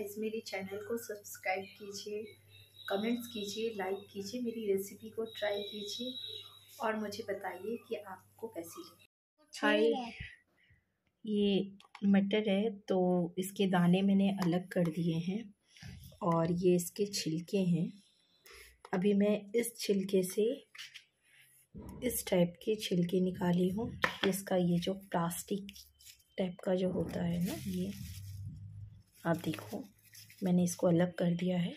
Guys मेरे channel को subscribe कीजिए कमेंट्स कीजिए लाइक कीजिए, मेरी रेसिपी को ट्राई कीजिए और मुझे बताइए कि आपको कैसी लगी। हाय, ये मटर है तो इसके दाने मैंने अलग कर दिए हैं और ये इसके छिलके हैं। अभी मैं इस छिलके से इस टाइप के छिलके निकाली हूँ इसका ये जो प्लास्टिक टाइप का जो होता है ना, ये आप देखो, मैंने इसको अलग कर दिया है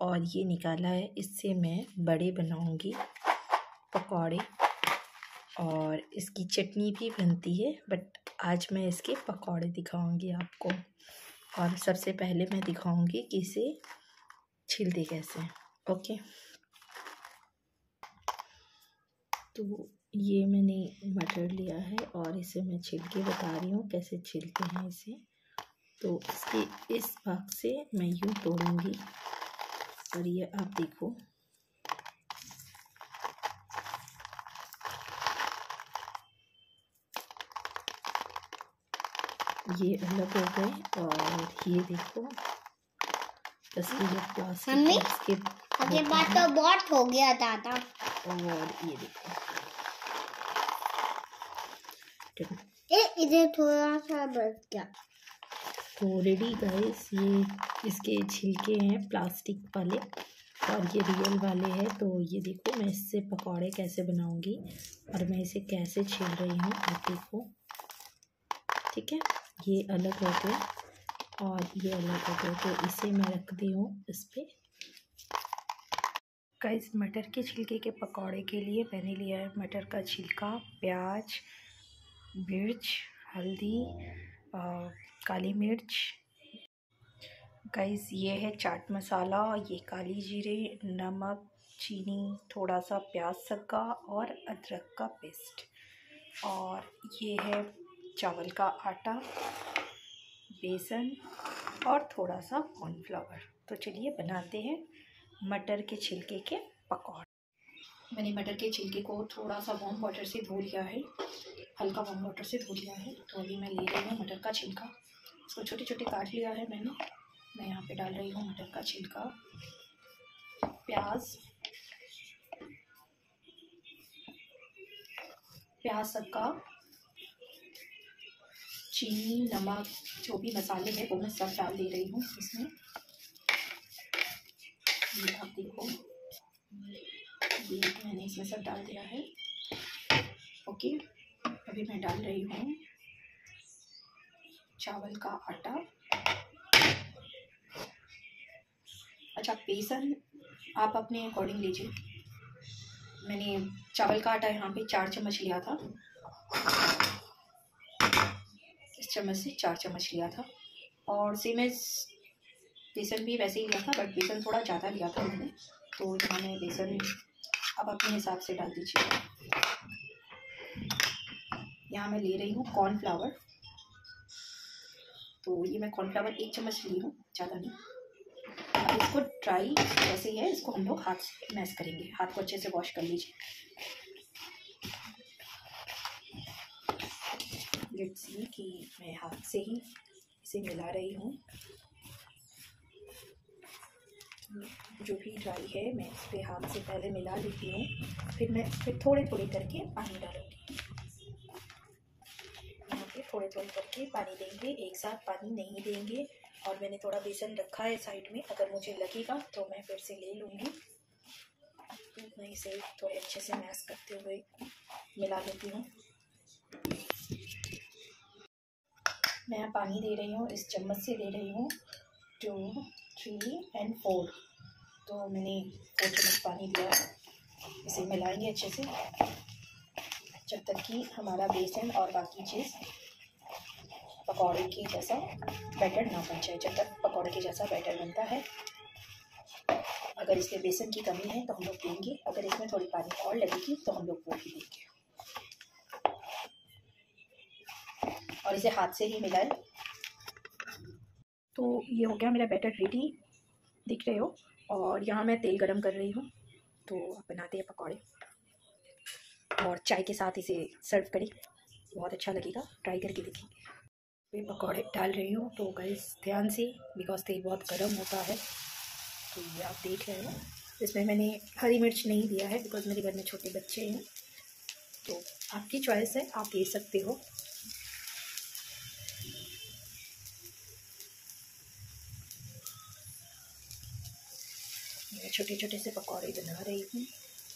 और ये निकाला है। इससे मैं बड़े बनाऊँगी पकौड़े और इसकी चटनी भी बनती है बट आज मैं इसके पकौड़े दिखाऊँगी आपको। और सबसे पहले मैं दिखाऊँगी कि इसे छिलते कैसे ओके? तो ये मैंने मटर लिया है और इसे मैं छिल के बता रही हूँ कैसे छिलते हैं इसे। तो इसके इस भाग से मैं यूँ तोड़ूँगी। और ये आप देखो। ये अलग हो गए और ये देखो। इसकी इसके बाद तो बहुत हो गया दादा। और ये देखो। इधर थोड़ा सा बच गया। तो रेडी गाइस ये इसके छिलके हैं प्लास्टिक वाले और ये रियल वाले हैं। तो ये देखो मैं इससे पकौड़े कैसे बनाऊँगी और मैं इसे कैसे छील रही हूँ, आप देखो। ठीक है, ये अलग हो गए और ये अलग हो गए तो इसे मैं रख दी हूँ इस पर गाइस मटर के छिलके के पकौड़े के लिए मैंने लिया है मटर का छिलका, प्याज, मिर्च, हल्दी काली मिर्च। गाइस ये है चाट मसाला, ये काली जीरे, नमक, चीनी थोड़ा सा प्याज सक्का और अदरक का पेस्ट। और ये है चावल का आटा, बेसन और थोड़ा सा कॉर्नफ्लावर तो चलिए बनाते हैं मटर के छिलके के पकौड़े। मैंने मटर के छिलके को थोड़ा सा वार्म वाटर से धो लिया है, हल्का वार्म वाटर से धो लिया है। तो अभी मैं ले रही हूँ मटर का छिलका। इसको छोटे छोटे काट लिया है मैंने। मैं यहाँ पे डाल रही हूँ मटर का छिलका, प्याज प्याज सबका, चीनी, नमक, जो भी मसाले हैं वो मैं सब डाल दे रही हूँ इसमें। ये आप देखो। ये मैंने इसमें सब डाल दिया है। ओके, अभी मैं डाल रही हूँ। चावल का आटा। अच्छा बेसन, आप अपने अकॉर्डिंग लीजिए। मैंने चावल का आटा यहाँ पे चार चम्मच लिया था। इस चम्मच से चार चम्मच लिया था। और सेम एज बेसन भी वैसे ही लिया था बट बेसन थोड़ा ज़्यादा लिया था मैंने। तो यहाँ मैं बेसन अब अपने हिसाब से डाल दीजिए। यहाँ मैं ले रही हूँ कॉर्नफ्लावर तो ये मैं कॉर्नफ्लावर एक चम्मच ली हूँ, ज़्यादा नहीं। इसको ड्राई जैसे ही है, इसको हम लोग हाथ से मैश करेंगे। हाथ को अच्छे से वॉश कर लीजिए। लेट्स सी कि मैं हाथ से ही इसे मिला रही हूँ। जो भी ड्राई है, मैं इस पर हाथ से पहले मिला लेती हूँ। फिर मैं, फिर थोड़े थोड़े करके पानी डालूँगी। थोड़े थोड़े करके पानी देंगे एक साथ पानी नहीं देंगे और मैंने थोड़ा बेसन रखा है साइड में अगर मुझे लगेगा तो मैं फिर से ले लूँगी मैं इसे थोड़े अच्छे से मैश करते हुए मिला लेती हूँ मैं पानी दे रही हूँ इस चम्मच से दे रही हूँ टू थ्री एंड फोर तो मैंने फोर चम्मच पानी दिया इसे मिलाएँगे अच्छे से जब तक कि हमारा बेसन और बाकी चीज़ पकौड़े की जैसा बैटर ना बन जाए। जब तक पकौड़े के जैसा बैटर बनता है, अगर इसमें बेसन की कमी है तो हम लोग देंगे। अगर इसमें थोड़ी पानी और लगेगी तो हम लोग वो भी देंगे। और इसे हाथ से ही मिलाए। तो ये हो गया मेरा बैटर रेडी। दिख रहे हो? और यहाँ मैं तेल गरम कर रही हूँ। तो बनाते हैं पकौड़े। और चाय के साथ इसे सर्व करें। बहुत अच्छा लगेगा। ट्राई करके देखेंगे मैं पकौड़े डाल रही हूँ। तो गैस ध्यान से बिकॉज़ तेल बहुत गर्म होता है तो ये आप देख रहे हो। इसमें मैंने हरी मिर्च नहीं दिया है बिकॉज़ मेरे घर में छोटे बच्चे हैं। तो आपकी चॉइस है, आप दे सकते हो। मैं छोटे छोटे से पकौड़े बना रही हूँ,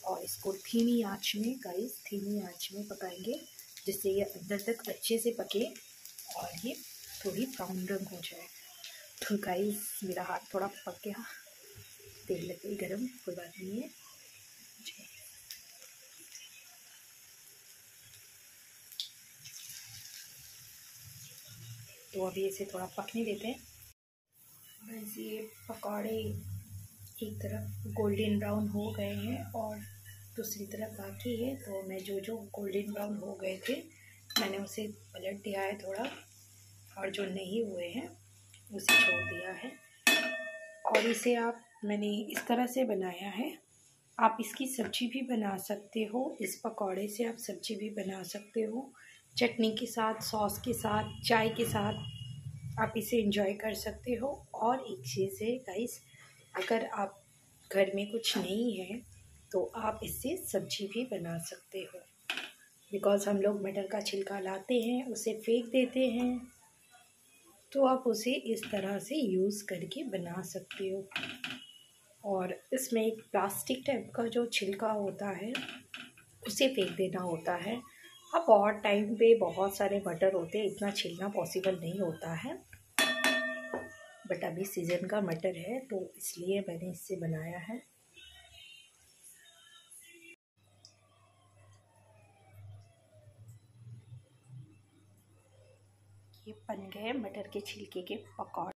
और इसको धीमी आँच में गाइस धीमी आँच में पकाएँगे, जिससे ये अंदर तक अच्छे से पके। और ये थोड़ी ब्राउन रंग हो जाए तो गाइस मेरा हाथ थोड़ा पक गया। तेल लग गई गर्म, कोई बात नहीं है। तो अभी इसे थोड़ा पकने देते हैं। बस ये पकौड़े एक तरफ़ गोल्डन ब्राउन हो गए हैं और दूसरी तरफ़ बाकी है। तो मैं जो जो गोल्डन ब्राउन हो गए थे, मैंने उसे पलट दिया है थोड़ा। और जो नहीं हुए हैं, उसे छोड़ दिया है। और इसे आप, मैंने इस तरह से बनाया है, आप इसकी सब्ज़ी भी बना सकते हो, इस पकौड़े से आप सब्ज़ी भी बना सकते हो, चटनी के साथ, सॉस के साथ, चाय के साथ आप इसे इंजॉय कर सकते हो। और एक चीज़ है गाइस अगर आप घर में कुछ नहीं है तो आप इससे सब्ज़ी भी बना सकते हो। बिकॉज़ हम लोग मटर का छिलका लाते हैं, उसे फेंक देते हैं। तो आप उसे इस तरह से यूज़ करके बना सकते हो। और इसमें एक प्लास्टिक टाइप का जो छिलका होता है, उसे फेंक देना होता है। अब और टाइम पे बहुत सारे मटर होते हैं, इतना छिलना पॉसिबल नहीं होता है। बट अभी सीज़न का मटर है तो इसलिए मैंने इससे बनाया है। बन गए मटर के छिलके के पकौड़े।